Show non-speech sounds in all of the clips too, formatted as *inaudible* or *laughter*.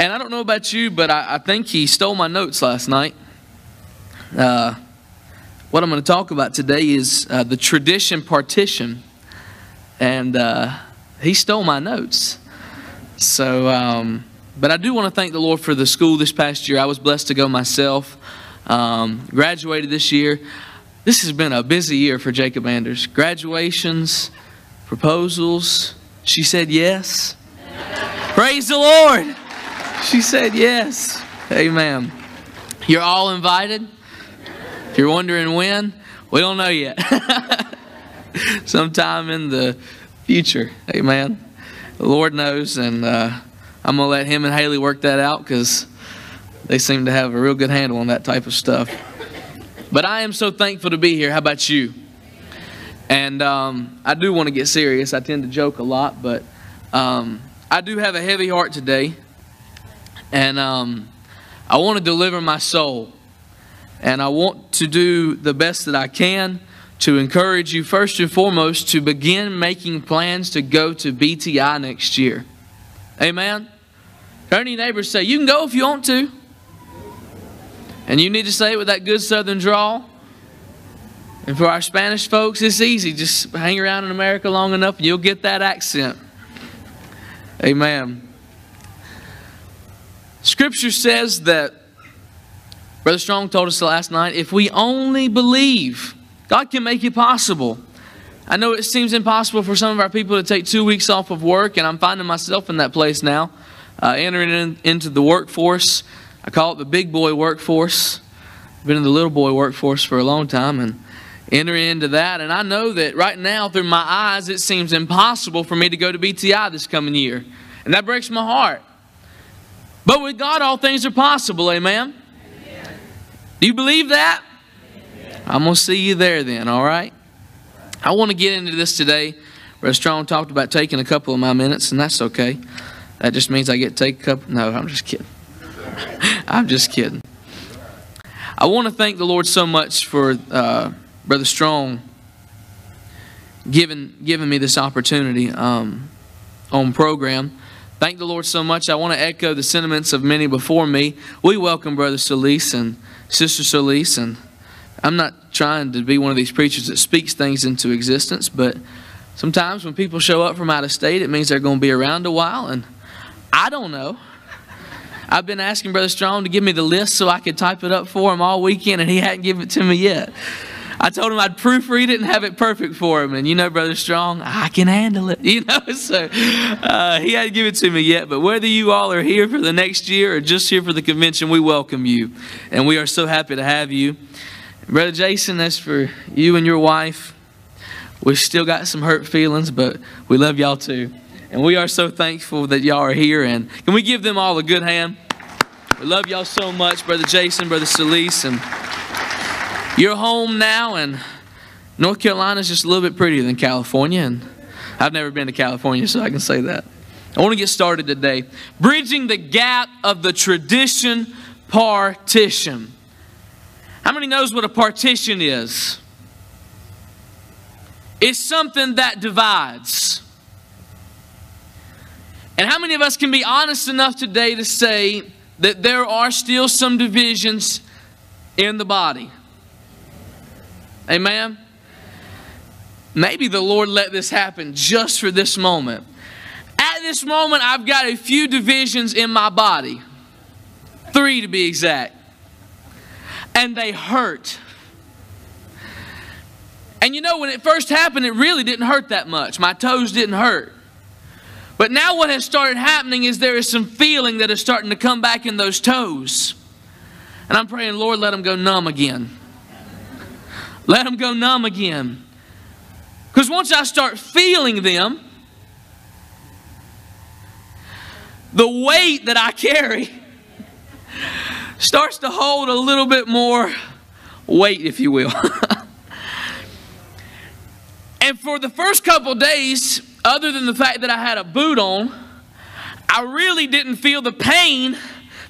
And I don't know about you, but I, I think he stole my notes last night. Uh, what I'm going to talk about today is uh, the tradition partition. And uh, he stole my notes. So, um, but I do want to thank the Lord for the school this past year. I was blessed to go myself. Um, graduated this year. This has been a busy year for Jacob Anders. Graduations, proposals. She said yes. Praise the Lord. She said yes. Amen. You're all invited. If you're wondering when, we don't know yet. *laughs* Sometime in the future. Amen. The Lord knows, and uh, I'm going to let him and Haley work that out because they seem to have a real good handle on that type of stuff. But I am so thankful to be here. How about you? And um, I do want to get serious. I tend to joke a lot, but um, I do have a heavy heart today. And um, I want to deliver my soul. And I want to do the best that I can to encourage you, first and foremost, to begin making plans to go to BTI next year. Amen? Turn to your neighbors say, You can go if you want to. And you need to say it with that good southern drawl. And for our Spanish folks, it's easy. Just hang around in America long enough and you'll get that accent. Amen. Scripture says that, Brother Strong told us last night, if we only believe, God can make it possible. I know it seems impossible for some of our people to take two weeks off of work, and I'm finding myself in that place now, uh, entering in, into the workforce. I call it the big boy workforce. I've been in the little boy workforce for a long time, and entering into that. And I know that right now, through my eyes, it seems impossible for me to go to BTI this coming year. And that breaks my heart. But with God, all things are possible. Amen? Do you believe that? I'm going to see you there then, all right? I want to get into this today. Brother Strong talked about taking a couple of my minutes, and that's okay. That just means I get to take a couple. No, I'm just kidding. *laughs* I'm just kidding. I want to thank the Lord so much for uh, Brother Strong giving giving me this opportunity um, on program. Thank the Lord so much. I want to echo the sentiments of many before me. We welcome Brother Solis and Sister Solis, and I'm not trying to be one of these preachers that speaks things into existence, but sometimes when people show up from out of state, it means they're going to be around a while, and I don't know. I've been asking Brother Strong to give me the list so I could type it up for him all weekend, and he hadn't given it to me yet. I told him I'd proofread it and have it perfect for him. And you know, Brother Strong, I can handle it. *laughs* You know, so uh, he hadn't given it to me yet. But whether you all are here for the next year or just here for the convention, we welcome you. And we are so happy to have you. Brother Jason, that's for you and your wife. We still got some hurt feelings, but we love y'all too. And we are so thankful that y'all are here. And can we give them all a good hand? We love y'all so much, Brother Jason, Brother Solis, and you're home now, and North Carolina is just a little bit prettier than California, and I've never been to California, so I can say that. I want to get started today. Bridging the gap of the tradition partition. How many knows what a partition is? It's something that divides. And how many of us can be honest enough today to say that there are still some divisions in the body? Amen? Maybe the Lord let this happen just for this moment. At this moment, I've got a few divisions in my body, three to be exact, and they hurt. And you know, when it first happened, it really didn't hurt that much. My toes didn't hurt. But now, what has started happening is there is some feeling that is starting to come back in those toes. And I'm praying, Lord, let them go numb again. Let them go numb again. Because once I start feeling them, the weight that I carry *laughs* starts to hold a little bit more weight, if you will. *laughs* and for the first couple days, other than the fact that I had a boot on, I really didn't feel the pain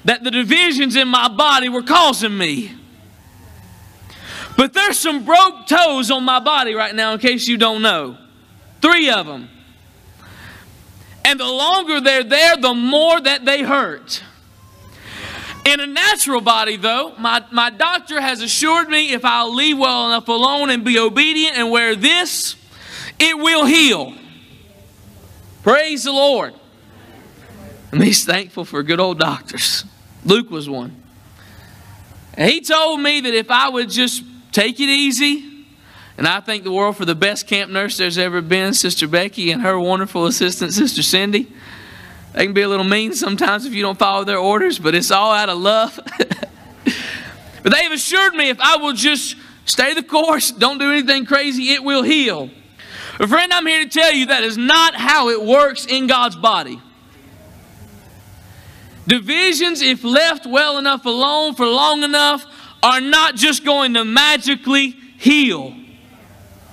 that the divisions in my body were causing me. But there's some broke toes on my body right now, in case you don't know. Three of them. And the longer they're there, the more that they hurt. In a natural body, though, my, my doctor has assured me if I'll leave well enough alone and be obedient and wear this, it will heal. Praise the Lord. And he's thankful for good old doctors. Luke was one. And he told me that if I would just take it easy, and I thank the world for the best camp nurse there's ever been, Sister Becky, and her wonderful assistant, Sister Cindy. They can be a little mean sometimes if you don't follow their orders, but it's all out of love. *laughs* but they have assured me if I will just stay the course, don't do anything crazy, it will heal. But friend, I'm here to tell you that is not how it works in God's body. Divisions, if left well enough alone for long enough, are not just going to magically heal.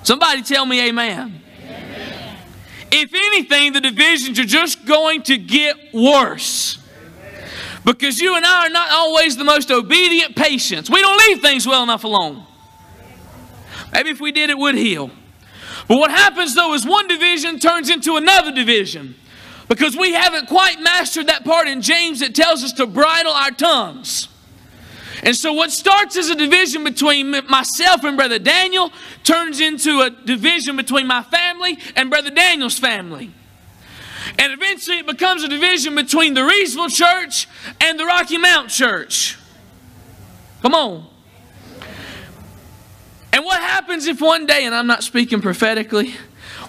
Somebody tell me amen. amen. If anything, the divisions are just going to get worse. Because you and I are not always the most obedient patients. We don't leave things well enough alone. Maybe if we did, it would heal. But what happens though is one division turns into another division because we haven't quite mastered that part in James that tells us to bridle our tongues. And so, what starts as a division between myself and Brother Daniel turns into a division between my family and Brother Daniel's family. And eventually, it becomes a division between the Reidsville Church and the Rocky Mount Church. Come on. And what happens if one day, and I'm not speaking prophetically,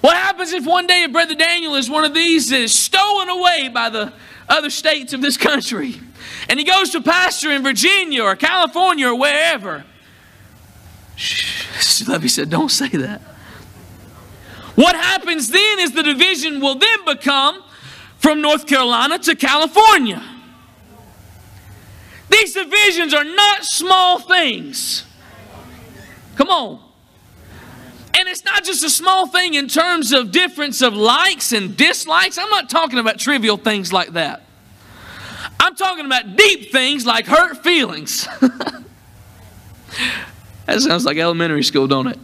what happens if one day Brother Daniel is one of these that is stolen away by the other states of this country? And he goes to pastor in Virginia or California or wherever. Levy said, Don't say that. What happens then is the division will then become from North Carolina to California. These divisions are not small things. Come on. And it's not just a small thing in terms of difference of likes and dislikes. I'm not talking about trivial things like that. I'm talking about deep things like hurt feelings. *laughs* that sounds like elementary school, don't it?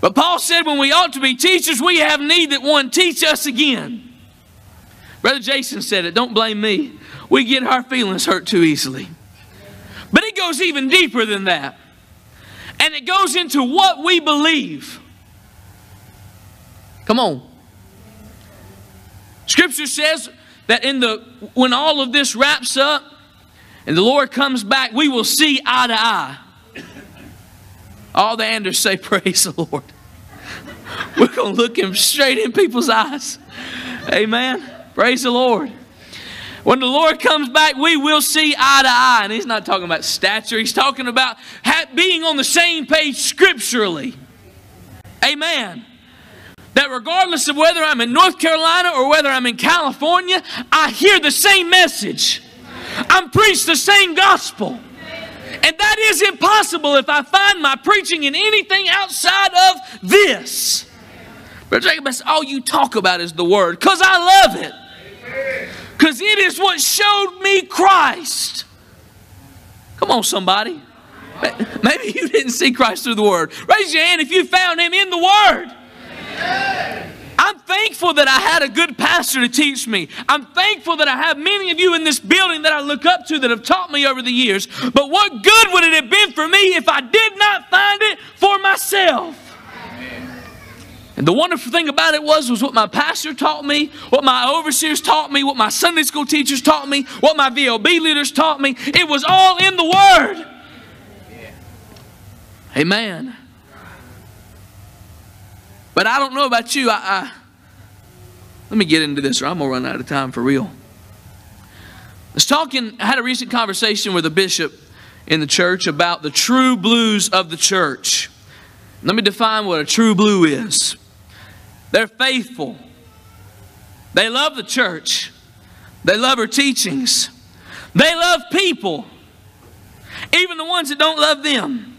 But Paul said when we ought to be teachers, we have need that one teach us again. Brother Jason said it, don't blame me. We get our feelings hurt too easily. But it goes even deeper than that and it goes into what we believe. Come on. Scripture says that in the when all of this wraps up and the Lord comes back, we will see eye to eye. All the Anders say, *laughs* Praise the Lord. *laughs* We're going to look him straight in people's eyes. Amen. Praise the Lord. When the Lord comes back, we will see eye to eye. And he's not talking about stature, he's talking about being on the same page scripturally. Amen. That regardless of whether I'm in North Carolina or whether I'm in California, I hear the same message. I'm preached the same gospel. And that is impossible if I find my preaching in anything outside of this. Brother Jacob, that's all you talk about is the word because I love it because it is what showed me Christ. Come on, somebody. Maybe you didn't see Christ through the Word. Raise your hand if you found Him in the Word. I'm thankful that I had a good pastor to teach me. I'm thankful that I have many of you in this building that I look up to that have taught me over the years. But what good would it have been for me if I did not find it for myself? And the wonderful thing about it was, was what my pastor taught me, what my overseers taught me, what my Sunday school teachers taught me, what my VLB leaders taught me. It was all in the Word. Amen. But I don't know about you. I, I let me get into this, or I'm gonna run out of time for real. I was talking. I had a recent conversation with a bishop in the church about the true blues of the church. Let me define what a true blue is. They're faithful. They love the church. They love her teachings. They love people, even the ones that don't love them.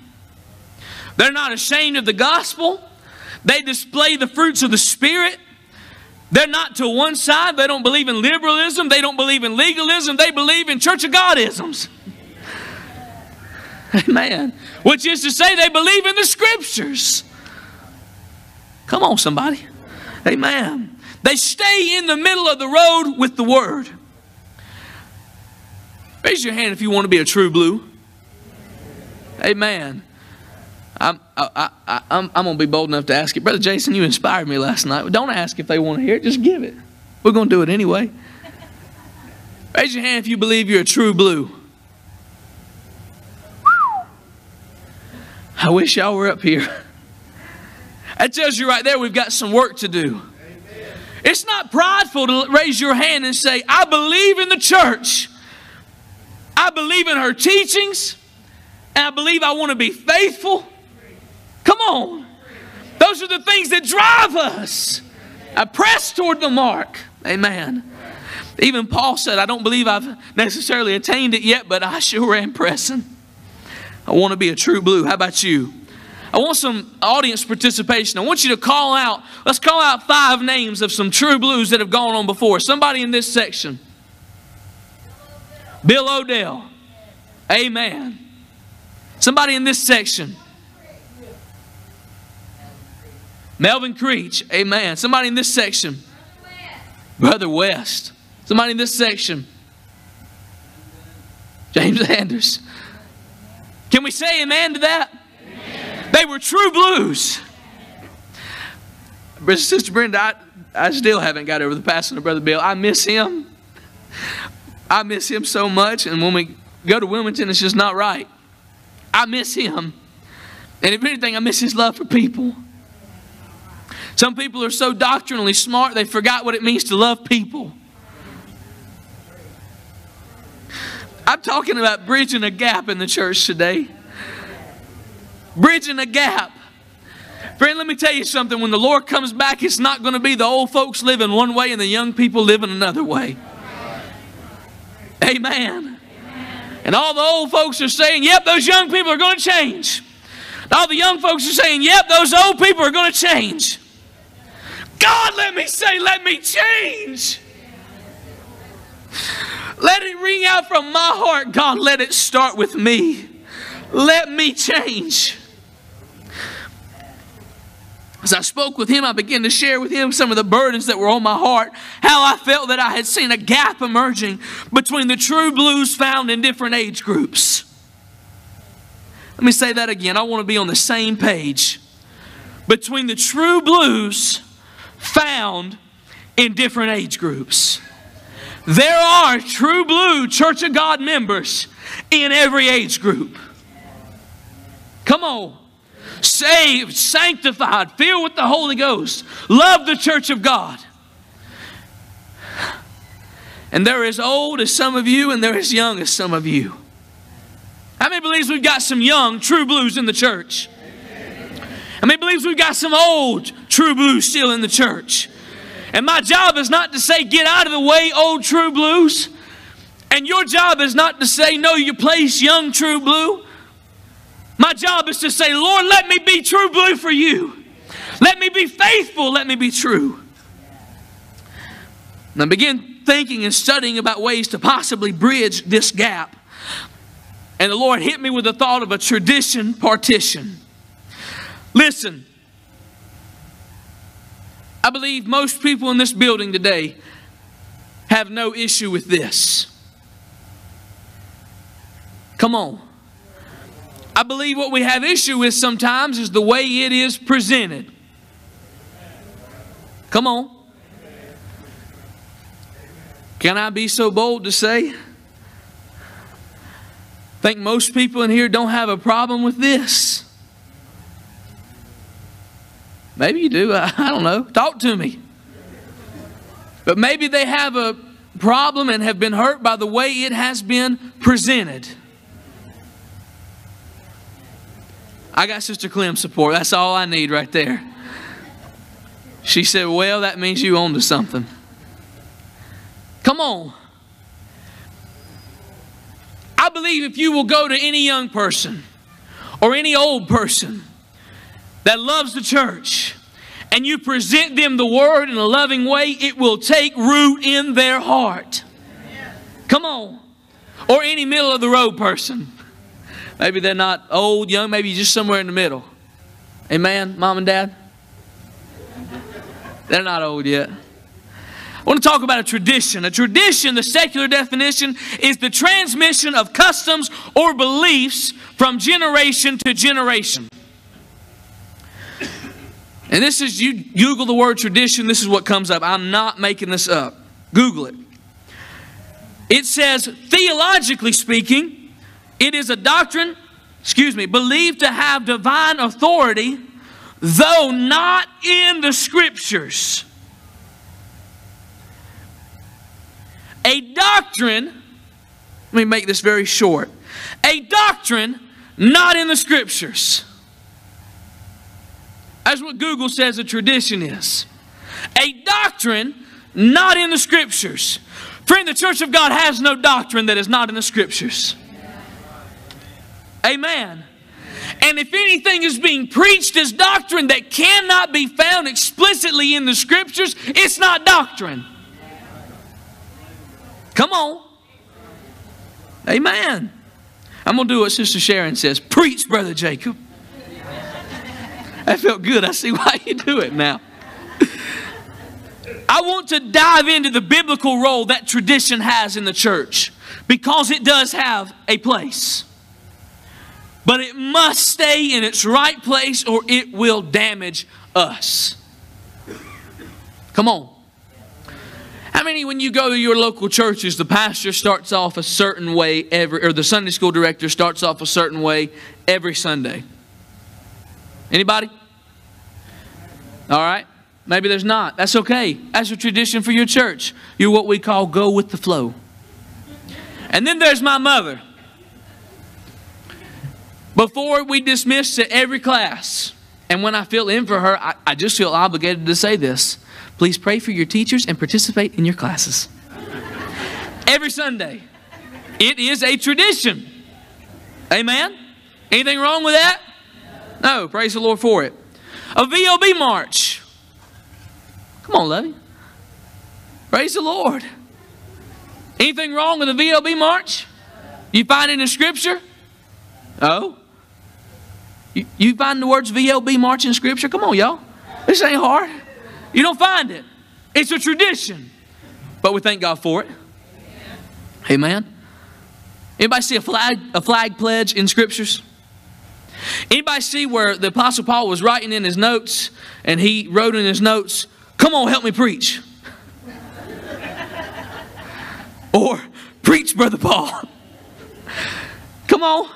They're not ashamed of the gospel. They display the fruits of the Spirit. They're not to one side. They don't believe in liberalism. They don't believe in legalism. They believe in Church of Godisms. *laughs* Amen. Which is to say, they believe in the Scriptures. Come on, somebody. Amen. They stay in the middle of the road with the Word. Raise your hand if you want to be a true blue. Amen. I'm, I, I, I'm, I'm going to be bold enough to ask it. Brother Jason, you inspired me last night. Don't ask if they want to hear it, just give it. We're going to do it anyway. *laughs* Raise your hand if you believe you're a true blue. I wish y'all were up here. That tells you right there we've got some work to do. It's not prideful to raise your hand and say, I believe in the church. I believe in her teachings. And I believe I want to be faithful. Come on. Those are the things that drive us. I press toward the mark. Amen. Even Paul said, I don't believe I've necessarily attained it yet, but I sure am pressing. I want to be a true blue. How about you? I want some audience participation. I want you to call out, let's call out five names of some true blues that have gone on before. Somebody in this section. Bill Odell. Amen. Somebody in this section. Melvin Creech. Amen. Somebody in this section. Brother West. Somebody in this section. James Anders. Can we say amen to that? They were true blues. Sister Brenda, I, I still haven't got over the passing of Brother Bill. I miss him. I miss him so much. And when we go to Wilmington, it's just not right. I miss him. And if anything, I miss his love for people. Some people are so doctrinally smart, they forgot what it means to love people. I'm talking about bridging a gap in the church today bridging a gap. Friend, let me tell you something. When the Lord comes back, it's not going to be the old folks living one way and the young people living another way. Amen. And all the old folks are saying, yep, those young people are going to change. All the young folks are saying, yep, those old people are going to change. God, let me say, let me change. Let it ring out from my heart. God, let it start with me. Let me change. As I spoke with him, I began to share with him some of the burdens that were on my heart, how I felt that I had seen a gap emerging between the true blues found in different age groups. Let me say that again. I want to be on the same page. Between the true blues found in different age groups. There are true blue Church of God members in every age group. Come on saved, sanctified, filled with the Holy Ghost, love the church of God. And they're as old as some of you, and they're as young as some of you. How many believes we've got some young true blues in the church? How many believes we've got some old true blues still in the church? And my job is not to say, get out of the way, old true blues. And your job is not to say, know your place, young true blue. My job is to say, Lord, let me be true blue for you. Let me be faithful. Let me be true. I begin thinking and studying about ways to possibly bridge this gap. And the Lord hit me with the thought of a tradition partition. Listen, I believe most people in this building today have no issue with this. Come on. I believe what we have issue with sometimes is the way it is presented. Come on. Can I be so bold to say? I think most people in here don't have a problem with this. Maybe you do. I, I don't know. Talk to me. But maybe they have a problem and have been hurt by the way it has been presented. I got Sister Clem's support. That's all I need right there. She said, Well, that means you own to something. Come on. I believe if you will go to any young person or any old person that loves the church and you present them the word in a loving way, it will take root in their heart. Come on. Or any middle of the road person. Maybe they're not old, young, maybe just somewhere in the middle. Amen, mom and dad? They're not old yet. I want to talk about a tradition. A tradition, the secular definition, is the transmission of customs or beliefs from generation to generation. And this is, you Google the word tradition, this is what comes up. I'm not making this up. Google it. It says, theologically speaking, it is a doctrine, excuse me, believed to have divine authority, though not in the scriptures. A doctrine, let me make this very short. A doctrine not in the scriptures. That's what Google says a tradition is. A doctrine not in the scriptures. Friend, the church of God has no doctrine that is not in the scriptures. Amen. And if anything is being preached as doctrine that cannot be found explicitly in the scriptures, it's not doctrine. Come on. Amen. I'm going to do what Sister Sharon says. Preach, Brother Jacob. That felt good. I see why you do it now. I want to dive into the biblical role that tradition has in the church because it does have a place. But it must stay in its right place or it will damage us. Come on. How many, when you go to your local churches, the pastor starts off a certain way every, or the Sunday school director starts off a certain way every Sunday? Anybody? All right? Maybe there's not. That's okay. That's a tradition for your church. You're what we call go with the flow. And then there's my mother. Before we dismiss to every class, and when I fill in for her, I, I just feel obligated to say this. Please pray for your teachers and participate in your classes. every Sunday. It is a tradition. Amen? Anything wrong with that? No, praise the Lord for it. A VLB march. Come on, Lovey. Praise the Lord. Anything wrong with a VLB march? You find it in Scripture? Oh? You, you find the words VLB march in Scripture? Come on, y'all. This ain't hard. You don't find it. It's a tradition. But we thank God for it. Amen. Anybody see a flag, a flag pledge in Scriptures? Anybody see where the Apostle Paul was writing in his notes and he wrote in his notes, Come on, help me preach. *laughs* or, Preach, Brother Paul. *laughs* Come on.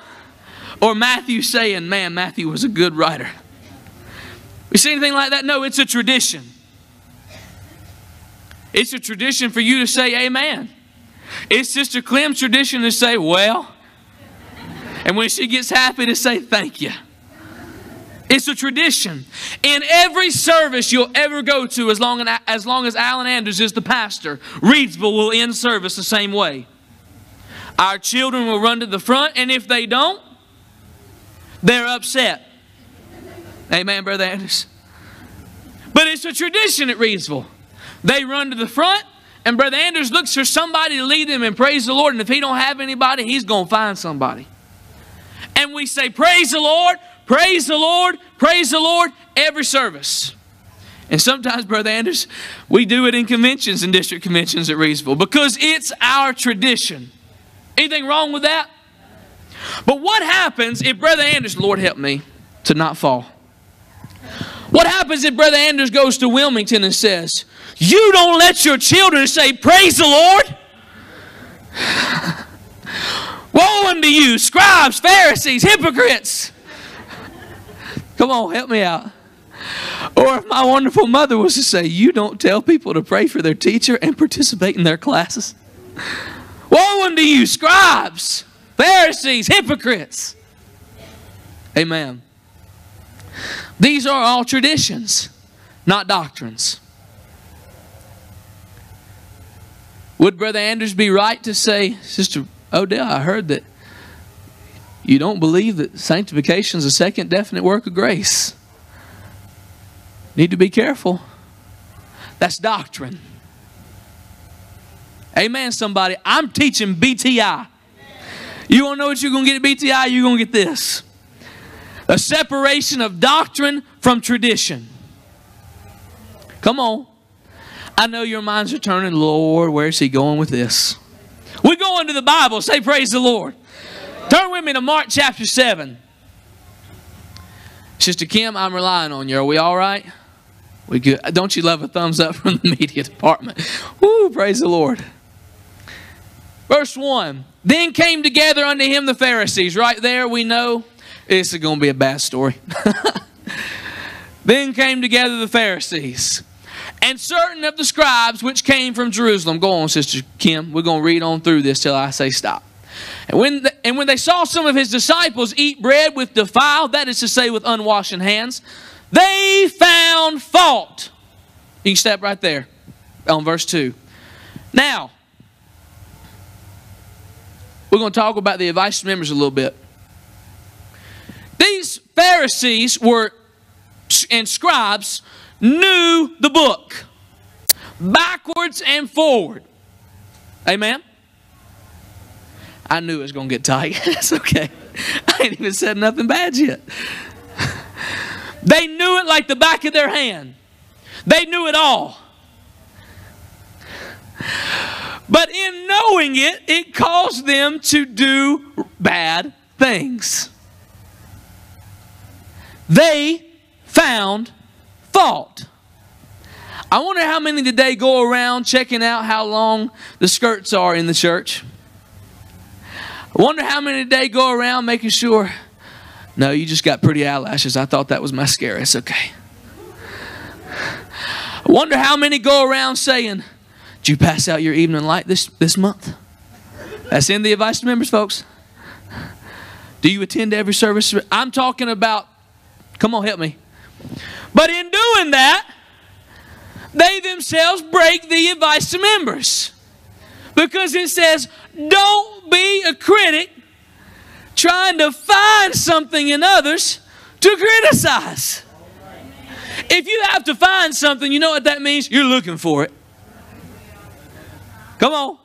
Or Matthew saying, Man, Matthew was a good writer. You see anything like that? No, it's a tradition. It's a tradition for you to say amen. It's Sister Clem's tradition to say, Well, and when she gets happy to say thank you. It's a tradition. In every service you'll ever go to, as long as, as long as Alan Anders is the pastor, Reidsville will end service the same way. Our children will run to the front, and if they don't, they're upset. Amen, Brother Anders. But it's a tradition at Reidsville. They run to the front, and Brother Anders looks for somebody to lead them and praise the Lord. And if he don't have anybody, he's going to find somebody and we say, Praise the Lord, praise the Lord, praise the Lord, every service. And sometimes, Brother Anders, we do it in conventions and district conventions at Reidsville because it's our tradition. Anything wrong with that? But what happens if Brother Anders, Lord help me to not fall? What happens if Brother Anders goes to Wilmington and says, You don't let your children say, Praise the Lord? Woe unto you, scribes, Pharisees, hypocrites. Come on, help me out. Or if my wonderful mother was to say, You don't tell people to pray for their teacher and participate in their classes. Woe unto you, scribes, Pharisees, hypocrites. Amen. These are all traditions, not doctrines. Would Brother Anders be right to say, Sister Odell, I heard that you don't believe that sanctification is a second definite work of grace. Need to be careful. That's doctrine. Amen, somebody. I'm teaching BTI. You want to know what you're going to get at BTI? You're going to get this a separation of doctrine from tradition. Come on. I know your minds are turning, Lord, where's he going with this? We go into the Bible, say praise the Lord. Turn with me to Mark chapter 7. Sister Kim, I'm relying on you. Are we all right? We good. Don't you love a thumbs up from the *laughs* media department? Woo, praise the Lord. Verse 1. Then came together unto him the Pharisees. Right there, we know this is going to be a bad story. *laughs* then came together the Pharisees and certain of the scribes which came from Jerusalem. Go on, Sister Kim. We're going to read on through this till I say stop. And when, the, and when they saw some of his disciples eat bread with defiled, that is to say, with unwashed hands, they found fault. You can step right there on verse 2. Now, we're going to talk about the advice members a little bit. These Pharisees were and scribes knew the book backwards and forward. Amen. I knew it was going to get tight. *laughs* That's okay. I ain't even said nothing bad yet. *laughs* They knew it like the back of their hand. They knew it all. But in knowing it, it caused them to do bad things. They found fault. I wonder how many today go around checking out how long the skirts are in the church. I wonder how many today go around making sure. No, you just got pretty eyelashes. I thought that was mascara. It's okay. I wonder how many go around saying, Did you pass out your evening light this, this month? That's in the advice to members, folks. Do you attend every service? I'm talking about, come on, help me. But in doing that, they themselves break the advice to members. Because it says, don't be a critic trying to find something in others to criticize. If you have to find something, you know what that means? You're looking for it. Come on.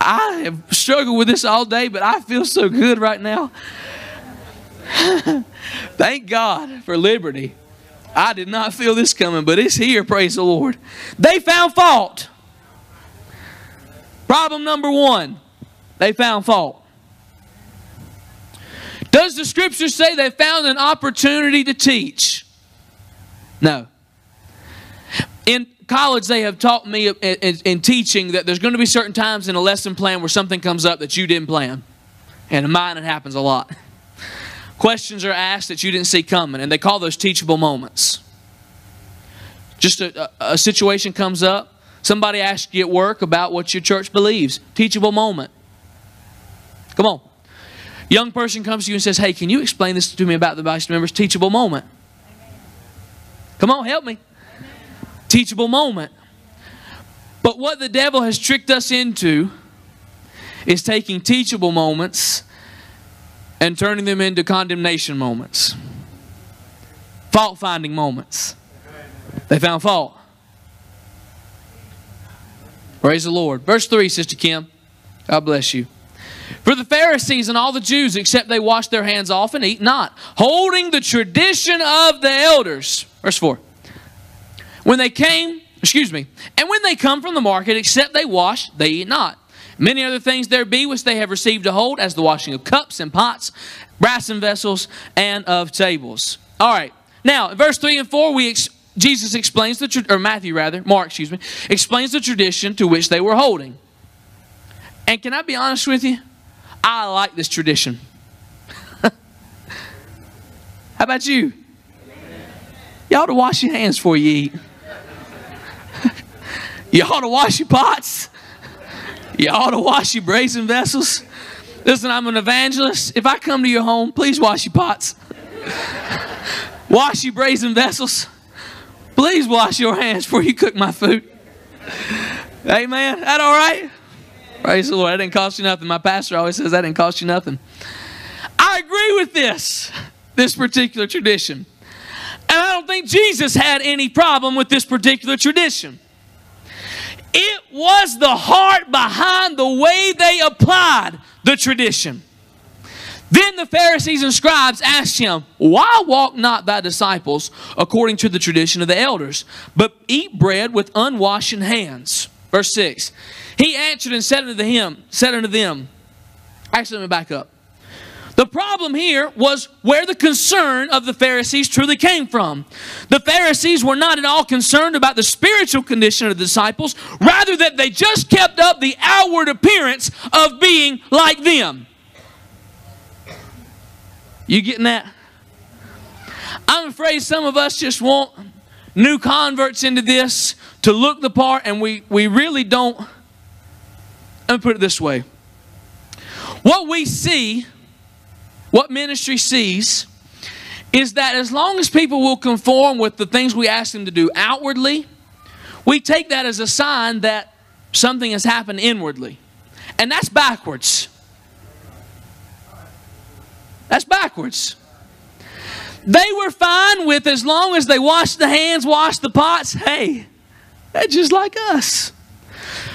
I have struggled with this all day, but I feel so good right now. *laughs* Thank God for liberty. I did not feel this coming, but it's here, praise the Lord. They found fault. Problem number one, they found fault. Does the scripture say they found an opportunity to teach? No. In college, they have taught me in, in, teaching that there's going to be certain times in a lesson plan where something comes up that you didn't plan. And in mine, it happens a lot. Questions are asked that you didn't see coming, and they call those teachable moments. Just a, a, a situation comes up, somebody asks you at work about what your church believes. Teachable moment. Come on. Young person comes to you and says, Hey, can you explain this to me about the vice members? Teachable moment. Come on, help me. Teachable moment. But what the devil has tricked us into is taking teachable moments and turning them into condemnation moments, fault finding moments. They found fault. Praise the Lord. Verse 3, Sister Kim. God bless you. For the Pharisees and all the Jews, except they wash their hands off and eat not, holding the tradition of the elders. Verse 4. When they came, excuse me, and when they come from the market, except they wash, they eat not. Many other things there be which they have received to hold, as the washing of cups and pots, brassen vessels, and of tables. All right. Now, in verse 3 and 4, we ex- Jesus explains the, or Matthew rather, Mark, excuse me, explains the tradition to which they were holding. And can I be honest with you? I like this tradition. *laughs* How about you? Y'all to wash your hands before you eat. *laughs* ought to wash your pots. You ought to wash your brazen vessels. Listen, I'm an evangelist. If I come to your home, please wash your pots. *laughs* wash your brazen vessels. Please wash your hands before you cook my food. Amen. That all right? Praise the Lord. That didn't cost you nothing. My pastor always says that didn't cost you nothing. I agree with this, this particular tradition. And I don't think Jesus had any problem with this particular tradition. It was the heart behind the way they applied the tradition. Then the Pharisees and scribes asked him, Why walk not thy disciples according to the tradition of the elders, but eat bread with unwashed hands? Verse 6. He answered and said unto him, said unto them, Actually, let me back up. The problem here was where the concern of the Pharisees truly came from. The Pharisees were not at all concerned about the spiritual condition of the disciples, rather, that they just kept up the outward appearance of being like them. You getting that? I'm afraid some of us just want new converts into this to look the part, and we, we really don't. Let me put it this way. What we see what ministry sees is that as long as people will conform with the things we ask them to do outwardly, we take that as a sign that something has happened inwardly. And that's backwards. That's backwards. They were fine with as long as they washed the hands, washed the pots. Hey, that's just like us.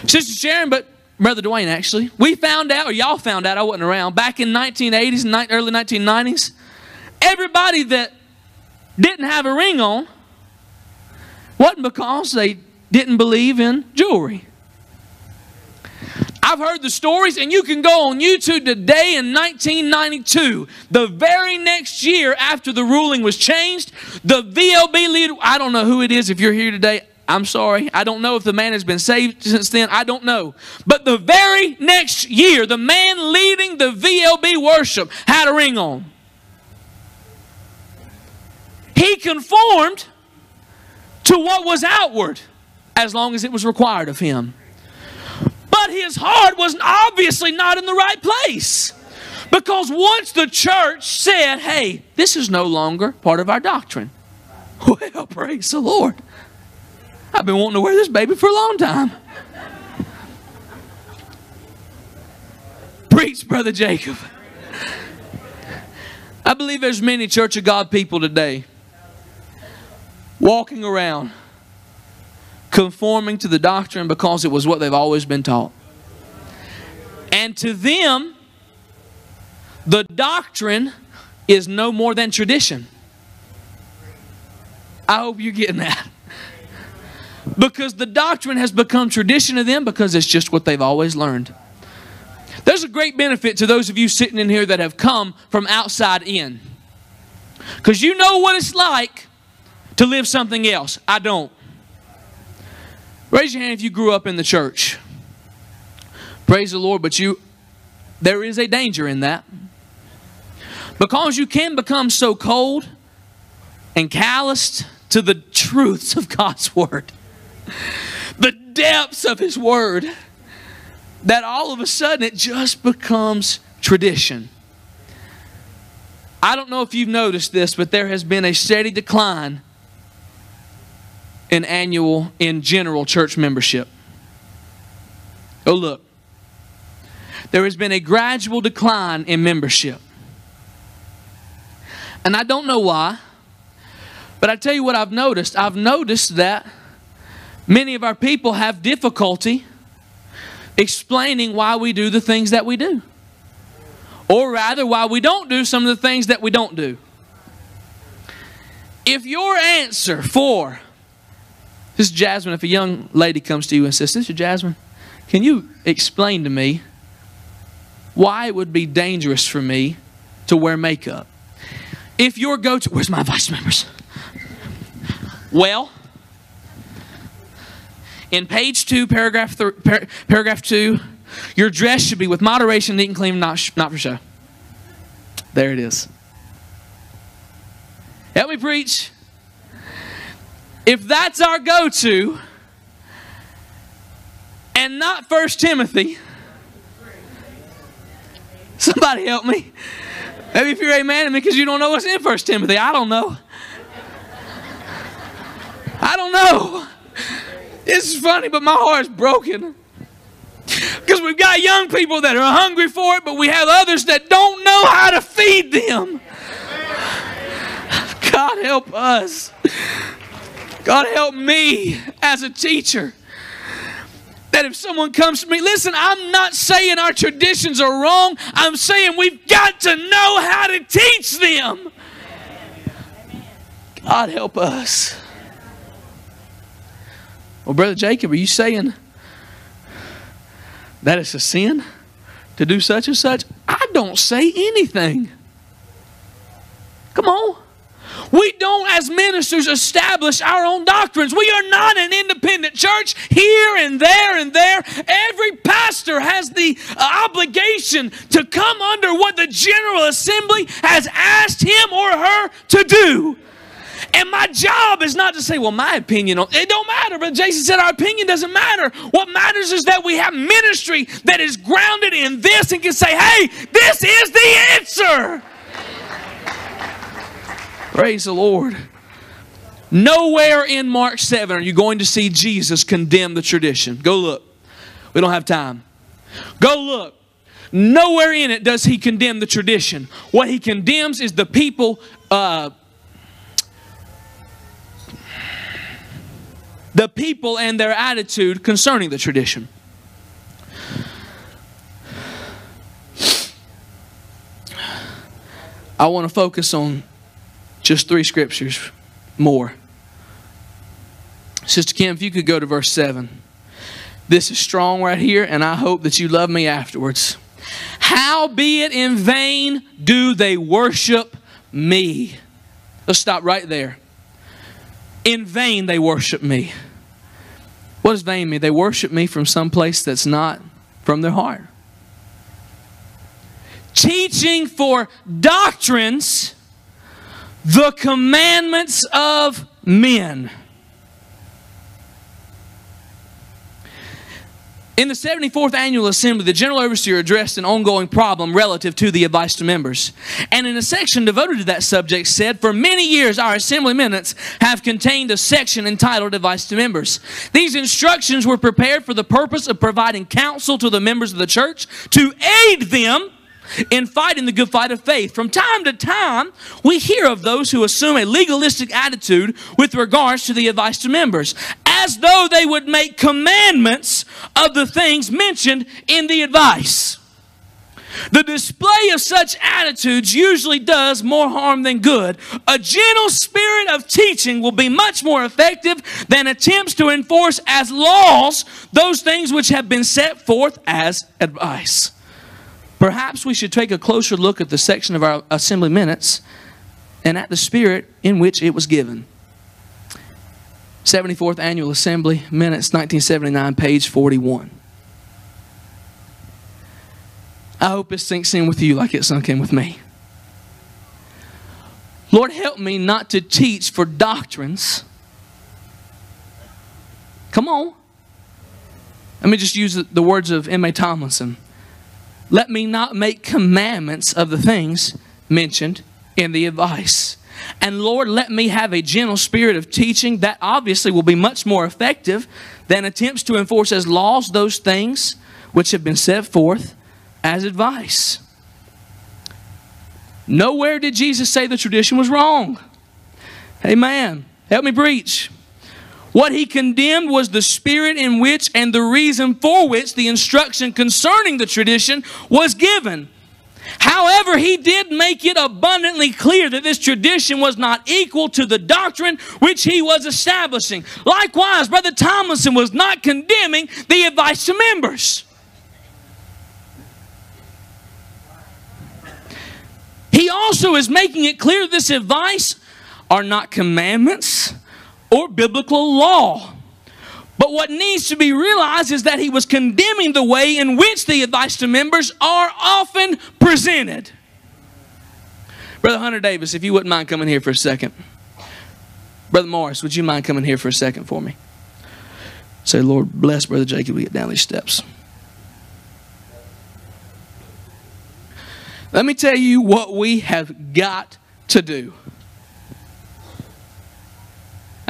Sister Sharon, but Brother Dwayne, actually. We found out, or y'all found out, I wasn't around, back in 1980s and early 1990s, everybody that didn't have a ring on wasn't because they didn't believe in jewelry. I've heard the stories, and you can go on YouTube today in 1992, the very next year after the ruling was changed, the VLB leader, I don't know who it is if you're here today, I'm sorry. I don't know if the man has been saved since then. I don't know. But the very next year, the man leading the VLB worship had a ring on. He conformed to what was outward as long as it was required of him. But his heart was obviously not in the right place. Because once the church said, hey, this is no longer part of our doctrine. *laughs* Well, praise the Lord. I've been wanting to wear this baby for a long time. Preach, Brother Jacob. I believe there's many Church of God people today walking around conforming to the doctrine because it was what they've always been taught. And to them, the doctrine is no more than tradition. I hope you're getting that because the doctrine has become tradition to them because it's just what they've always learned. There's a great benefit to those of you sitting in here that have come from outside in. Because you know what it's like to live something else. I don't. Raise your hand if you grew up in the church. Praise the Lord, but you there is a danger in that. Because you can become so cold and calloused to the truths of God's word the depths of His Word, that all of a sudden it just becomes tradition. I don't know if you've noticed this, but there has been a steady decline in annual, in general church membership. Oh, look. There has been a gradual decline in membership. And I don't know why, but I tell you what I've noticed. I've noticed that Many of our people have difficulty explaining why we do the things that we do. Or rather, why we don't do some of the things that we don't do. If your answer for this is Jasmine, if a young lady comes to you and says, Sister Jasmine, can you explain to me why it would be dangerous for me to wear makeup? If your go to, where's my vice members? Well, in page two, paragraph th- par- paragraph two, your dress should be with moderation, neat and clean, not, sh- not for show. There it is. Help me preach. If that's our go to, and not First Timothy, somebody help me. Maybe if you're amen to me because you don't know what's in First Timothy. I don't know. I don't know. It's funny, but my heart's broken. Because we've got young people that are hungry for it, but we have others that don't know how to feed them. God help us. God help me as a teacher. that if someone comes to me, listen, I'm not saying our traditions are wrong. I'm saying we've got to know how to teach them. God help us. Well, Brother Jacob, are you saying that it's a sin to do such and such? I don't say anything. Come on. We don't, as ministers, establish our own doctrines. We are not an independent church here and there and there. Every pastor has the uh, obligation to come under what the General Assembly has asked him or her to do. And my job is not to say, well, my opinion, it don't matter. But Jason said our opinion doesn't matter. What matters is that we have ministry that is grounded in this and can say, hey, this is the answer. Praise the Lord. Nowhere in Mark 7 are you going to see Jesus condemn the tradition. Go look. We don't have time. Go look. Nowhere in it does he condemn the tradition. What he condemns is the people uh, the people and their attitude concerning the tradition. I want to focus on just three scriptures more. Sister Kim, if you could go to verse 7. This is strong right here, and I hope that you love me afterwards. How be it in vain do they worship me? Let's stop right there. In vain they worship me. What does vain mean? They worship me from some place that's not from their heart. Teaching for doctrines the commandments of men. In the 74th Annual Assembly, the General Overseer addressed an ongoing problem relative to the advice to members. And in a section devoted to that subject said, For many years our Assembly minutes have contained a section entitled Advice to Members. These instructions were prepared for the purpose of providing counsel to the members of the church to aid them in fighting the good fight of faith. From time to time, we hear of those who assume a legalistic attitude with regards to the advice to members, as though they would make commandments of the things mentioned in the advice. The display of such attitudes usually does more harm than good. A gentle spirit of teaching will be much more effective than attempts to enforce as laws those things which have been set forth as advice. Perhaps we should take a closer look at the section of our assembly minutes and at the spirit in which it was given. 74th Annual Assembly Minutes, 1979, page 41. I hope it sinks in with you like it sunk in with me. Lord, help me not to teach for doctrines. Come on. Let me just use the words of M.A. Tomlinson. Let me not make commandments of the things mentioned in the advice. And Lord, let me have a gentle spirit of teaching that obviously will be much more effective than attempts to enforce as laws those things which have been set forth as advice. Nowhere did Jesus say the tradition was wrong. Amen. Help me preach. What he condemned was the spirit in which and the reason for which the instruction concerning the tradition was given. However, he did make it abundantly clear that this tradition was not equal to the doctrine which he was establishing. Likewise, Brother Tomlinson was not condemning the advice to members. He also is making it clear this advice are not commandments or biblical law. But what needs to be realized is that he was condemning the way in which the advice to members are often presented. Brother Hunter Davis, if you wouldn't mind coming here for a second. Brother Morris, would you mind coming here for a second for me? Say, Lord, bless Brother Jacob. We get down these steps. Let me tell you what we have got to do.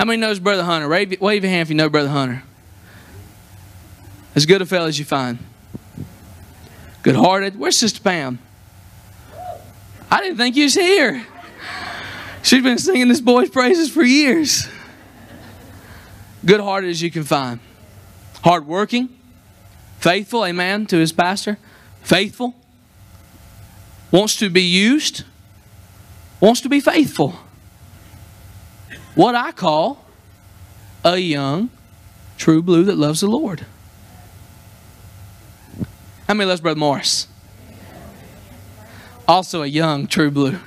How many knows Brother Hunter? Wave, wave your hand if you know Brother Hunter. As good a fellow as you find. Good hearted. Where's Sister Pam? I didn't think you was here. She's been singing this boy's praises for years. Good hearted as you can find. Hard working. Faithful, amen, to his pastor. Faithful. Wants to be used. Wants to be faithful. What I call a young true blue that loves the Lord. How many loves Brother Morris? Also a young true blue.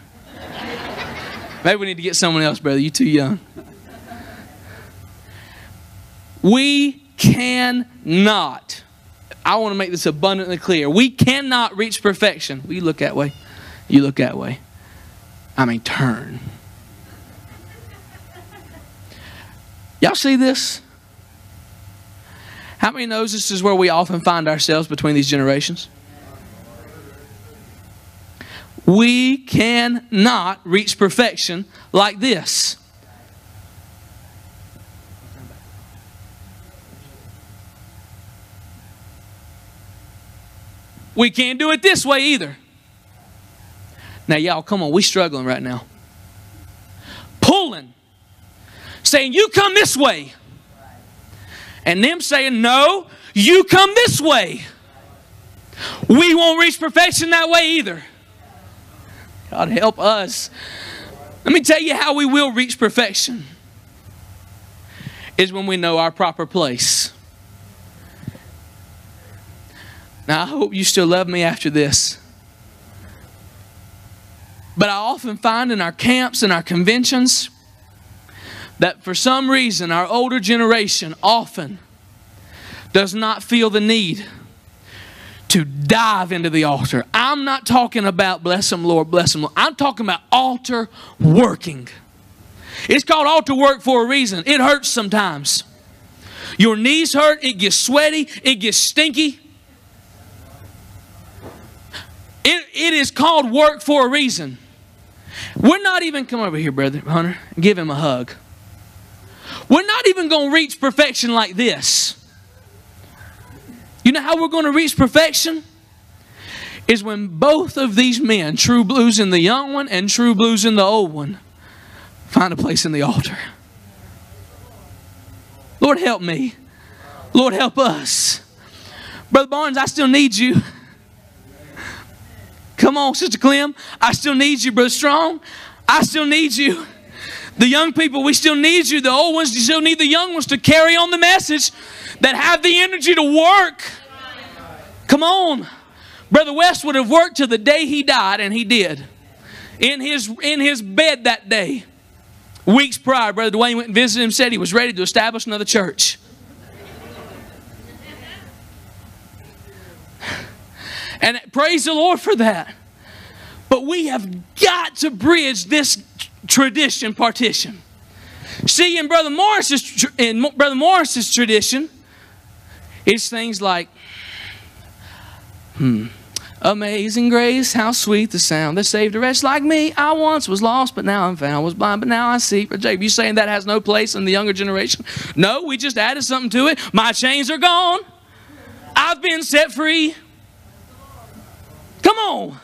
Maybe we need to get someone else, brother. You're too young. We cannot, I want to make this abundantly clear. We cannot reach perfection. We look that way. You look that way. I mean, turn. Y'all see this? How many knows this is where we often find ourselves between these generations? We cannot reach perfection like this. We can't do it this way either. Now, y'all, come on, we struggling right now. Pulling, saying, You come this way. And them saying, No, you come this way. We won't reach perfection that way either. God help us. Let me tell you how we will reach perfection is when we know our proper place. Now, I hope you still love me after this. But I often find in our camps and our conventions that for some reason our older generation often does not feel the need to dive into the altar. I'm not talking about bless them, Lord, bless. Lord. I'm talking about altar working. It's called altar work for a reason. It hurts sometimes. Your knees hurt, it gets sweaty, it gets stinky. It, it is called work for a reason. We're not even, come over here, brother Hunter, give him a hug. We're not even going to reach perfection like this. You know how we're going to reach perfection? Is when both of these men, true blues in the young one and true blues in the old one, find a place in the altar. Lord, help me. Lord, help us. Brother Barnes, I still need you. Come on, Sister Clem. I still need you, Brother Strong. I still need you. The young people, we still need you. The old ones, you still need the young ones to carry on the message that have the energy to work. Come on. Brother West would have worked till the day he died, and he did. In his, in his bed that day, weeks prior, Brother Dwayne went and visited him, said he was ready to establish another church. And praise the Lord for that. But we have got to bridge this tradition partition. See, in Brother Morris's in Brother Morris's tradition, it's things like, hmm, Amazing grace, how sweet the sound that saved a wretch like me. I once was lost, but now I'm found. Was blind, but now I see. But Jake, you saying that has no place in the younger generation? No, we just added something to it. My chains are gone. I've been set free. Come on.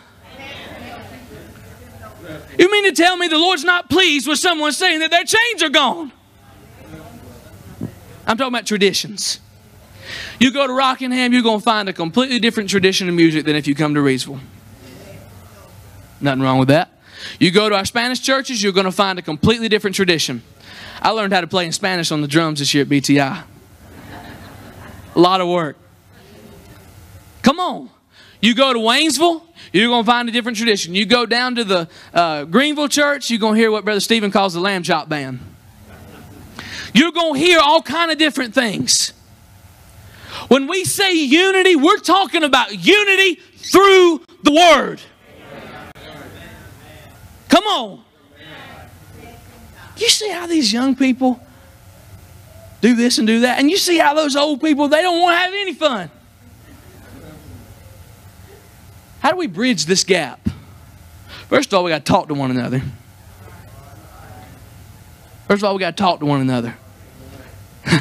You mean to tell me the Lord's not pleased with someone saying that their chains are gone? I'm talking about traditions. You go to Rockingham, you're going to find a completely different tradition of music than if you come to Reidsville. Nothing wrong with that. You go to our Spanish churches, you're going to find a completely different tradition. I learned how to play in Spanish on the drums this year at BTI. A lot of work. Come on. You go to Waynesville, you're going to find a different tradition. You go down to the uh, Greenville church, you're going to hear what Brother Stephen calls the lamb chop band. You're going to hear all kind of different things. When we say unity, we're talking about unity through the Word. Come on. You see how these young people do this and do that, and you see how those old people, they don't want to have any fun. How do we bridge this gap? First of all, we got to talk to one another. First of all, we got to talk to one another. *laughs*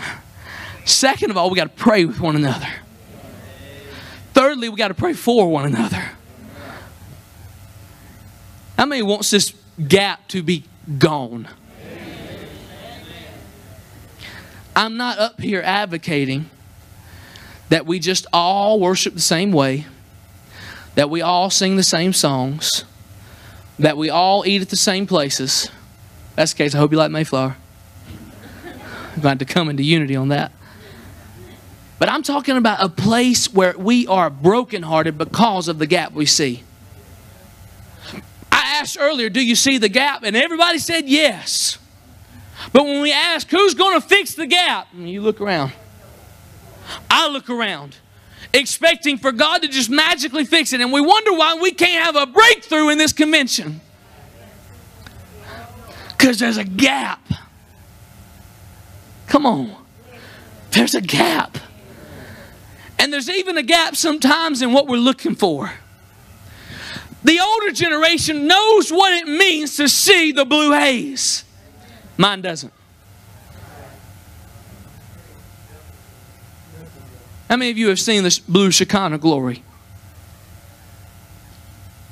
Second of all, we got to pray with one another. Thirdly, we got to pray for one another. How many wants this gap to be gone? I'm not up here advocating that we just all worship the same way, that we all sing the same songs, that we all eat at the same places. That's the case. I hope you like Mayflower. I'm going to come into unity on that. But I'm talking about a place where we are brokenhearted because of the gap we see. I asked earlier, do you see the gap? And everybody said yes. But when we ask who's going to fix the gap, And you look around. I look around expecting for God to just magically fix it. And we wonder why we can't have a breakthrough in this convention. Because there's a gap. Come on. There's a gap. And there's even a gap sometimes in what we're looking for. The older generation knows what it means to see the blue haze. Mine doesn't. How many of you have seen this blue Shekinah glory?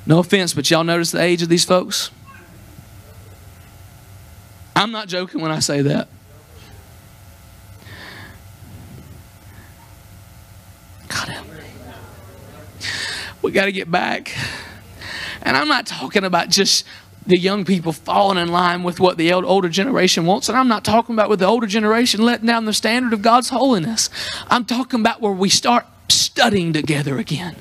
No offense, but y'all notice the age of these folks? I'm not joking when I say that. God help me. We got to get back. And I'm not talking about just the young people falling in line with what the older generation wants. And I'm not talking about with the older generation letting down the standard of God's holiness. I'm talking about where we start studying together again.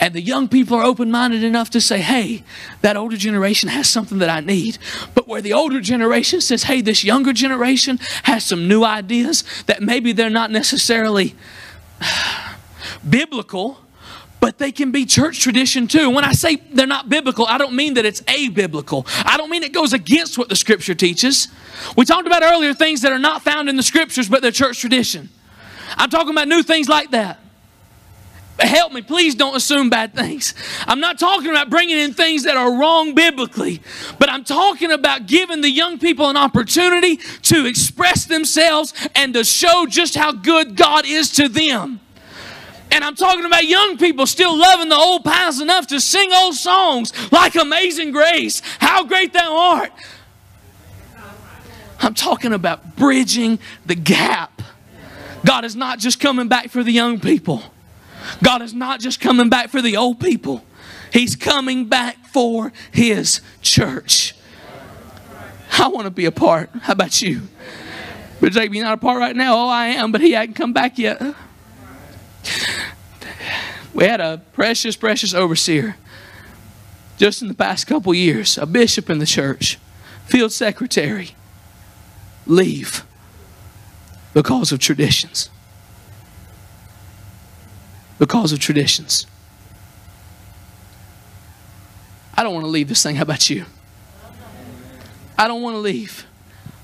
And the young people are open minded enough to say, hey, that older generation has something that I need. But where the older generation says, hey, this younger generation has some new ideas that maybe they're not necessarily *sighs* biblical but they can be church tradition too. When I say they're not biblical, I don't mean that it's a biblical. I don't mean it goes against what the scripture teaches. We talked about earlier things that are not found in the scriptures, but they're church tradition. I'm talking about new things like that. Help me, please don't assume bad things. I'm not talking about bringing in things that are wrong biblically, but I'm talking about giving the young people an opportunity to express themselves and to show just how good God is to them. And I'm talking about young people still loving the old past enough to sing old songs like Amazing Grace, How Great Thou Art. I'm talking about bridging the gap. God is not just coming back for the young people, God is not just coming back for the old people. He's coming back for His church. I want to be a part. How about you? But Jake, you're not a part right now. Oh, I am, but he hadn't come back yet. We had a precious, precious overseer just in the past couple years, a bishop in the church, field secretary, leave because of traditions. Because of traditions. I don't want to leave this thing. How about you? I don't want to leave.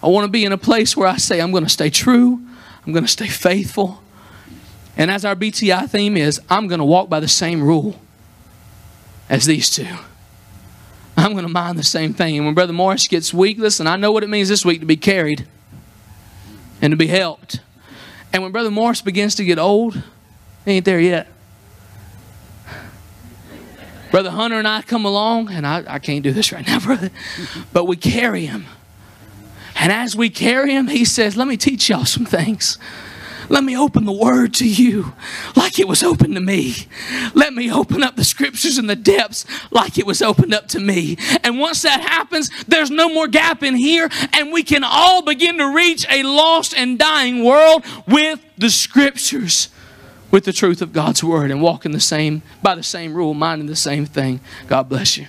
I want to be in a place where I say, I'm going to stay true, I'm going to stay faithful, and as our BTI theme is, I'm going to walk by the same rule as these two. I'm going to mind the same thing. And when Brother Morris gets weak, listen, I know what it means this week to be carried and to be helped. And when Brother Morris begins to get old, he ain't there yet. Brother Hunter and I come along, and I, I can't do this right now, *laughs* brother, but we carry him. And as we carry him, he says, Let me teach y'all some things. Let me open the word to you like it was open to me. Let me open up the scriptures in the depths like it was opened up to me. And once that happens, there's no more gap in here, and we can all begin to reach a lost and dying world with the scriptures. With the truth of God's word and walking the same by the same rule, minding the same thing. God bless you.